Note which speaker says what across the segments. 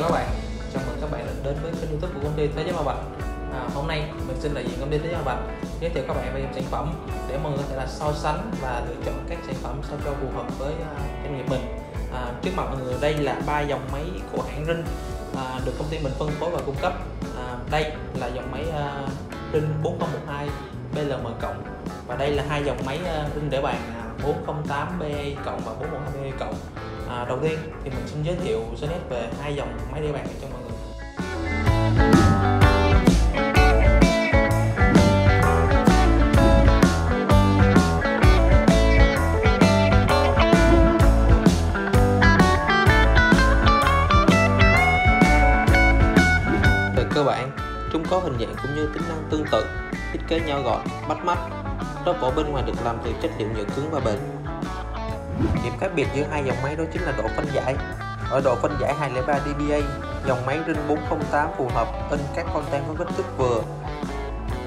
Speaker 1: chào các bạn. Chào mừng các bạn đến với kênh youtube của công ty thế giới ma bạch à, hôm nay mình xin đại diện công ty thế giới ma bạch giới thiệu các bạn về sản phẩm để mọi người có thể là so sánh và lựa chọn các sản phẩm sao cho phù hợp với uh, doanh nghiệp mình. À, trước mặt mọi người đây là ba dòng máy của hãng Rin à, được công ty mình phân phối và cung cấp. À, đây là dòng máy uh, Rin 4012 BLM cộng và đây là hai dòng máy uh, Rin để bàn 408b cộng và 412B cộng à, đầu tiên thì mình xin giới thiệu sơ nét về hai dòng máy đĩa bàn cho mọi người. Về cơ bản chúng có hình dạng cũng như tính năng tương tự thiết kế nhỏ gọn bắt mắt lớp vỏ bên ngoài được làm từ chất liệu nhựa cứng và bền Điểm khác biệt giữa hai dòng máy đó chính là độ phân giải. Ở độ phân giải 203 dBA, dòng máy Rin 408 phù hợp in các content có kích thước vừa.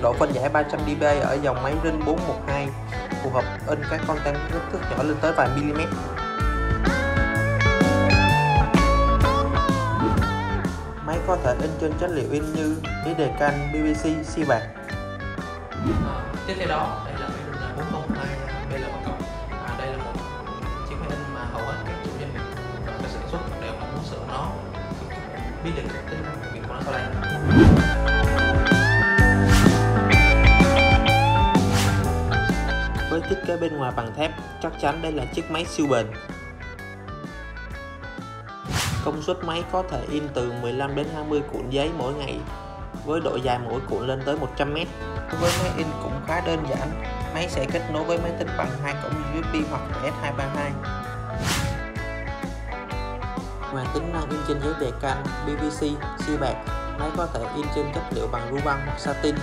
Speaker 1: Độ phân giải 300 dBA ở dòng máy Rin 412 phù hợp in các content có kích thước nhỏ lên tới vài mm. Máy có thể in trên chất liệu in như giấy đề can, PVC, xi bạc. Tiếp theo đó, đây là máy Rin 402 BLM cộng. À, đây là một chiếc máy in mà hầu hết các chủ doanh nghiệp và các sản xuất đều mong muốn sử dụng nó. Biết được các tính năng của nó sau đây. Với thiết kế bên ngoài bằng thép chắc chắn đây là chiếc máy siêu bền. Công suất máy có thể in từ 15 đến 20 cuộn giấy mỗi ngày với độ dài mỗi cuộn lên tới 100 m với máy in cũng khá đơn giản máy sẽ kết nối với máy tính bằng hai cổng USB hoặc S232 Ngoài tính năng in trên giấy đề can, PVC, xi bạc, máy có thể in trên chất liệu bằng ru băng hoặc satin.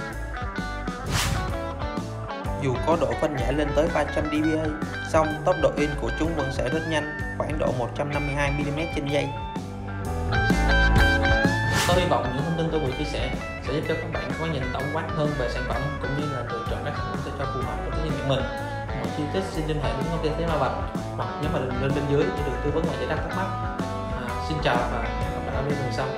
Speaker 1: Dù có độ phân giải lên tới 300 dBA, song tốc độ in của chúng vẫn sẽ rất nhanh, khoảng độ 152 mm trên giây. Tôi hy vọng những tin tôi vừa chia sẻ sẽ giúp cho các bạn có nhìn tổng quát hơn về sản phẩm cũng như là lựa chọn các sản phẩm cho phù hợp với doanh nghiệp mình. Mọi chi tiết xin liên hệ với công ty Thế Hoa Bạch hoặc nhấn vào đường link bên dưới để được tư vấn và giải đáp thắc mắc. À, xin chào và hẹn gặp lại ở video sau.